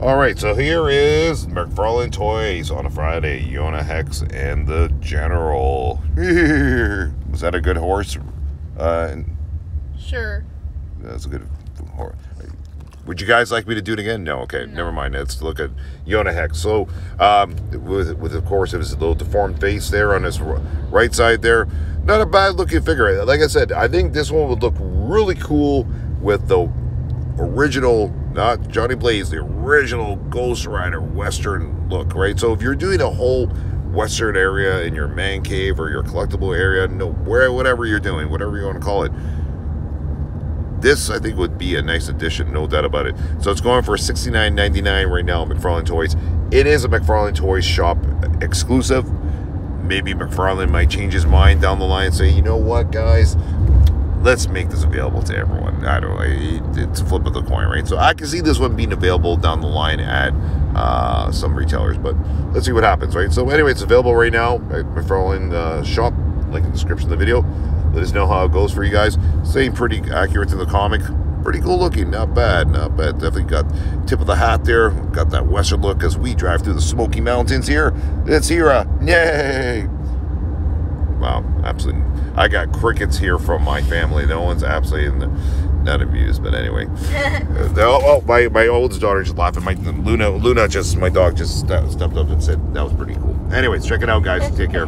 All right, so here is McFarlane Toys on a Friday. Jonah Hex and the General. Was that a good horse? Uh, Sure. that's a good horse. Would you guys like me to do it again? No. Okay, never mind. Let's look at Jonah Hex. So, um, with, with of course, it was a little deformed face there on his right side there. Not a bad looking figure. Like I said, I think this one would look really cool with the original, not Johnny Blaze, the original Ghost Rider Western look, right? So if you're doing a whole Western area in your man cave or your collectible area, no, where whatever you're doing, whatever you want to call it, this I think would be a nice addition, no doubt about it. So it's going for $69.99 right now at McFarlane Toys. It is a McFarlane Toys shop exclusive. Maybe McFarlane might change his mind down the line and say, you know what, guys, let's make this available to everyone. I don't know. It's a flip of the coin, right? So I can see this one being available down the line at uh, some retailers, but let's see what happens, right? So anyway, it's available right now at McFarlane uh, shop. Link in the description of the video. Let us know how it goes for you guys. Same pretty accurate to the comic. Pretty cool looking, not bad, not bad. Definitely got tip of the hat there. Got that western look as we drive through the Smoky Mountains here. It's Hira. Yay! Wow, absolutely. I got crickets here from my family. No one's absolutely not amused, but anyway. Uh, oh, oh, my, my oldest daughter just laughing. My Luna, Luna just my dog just stepped up and said that was pretty cool. Anyways, check it out, guys. Take care.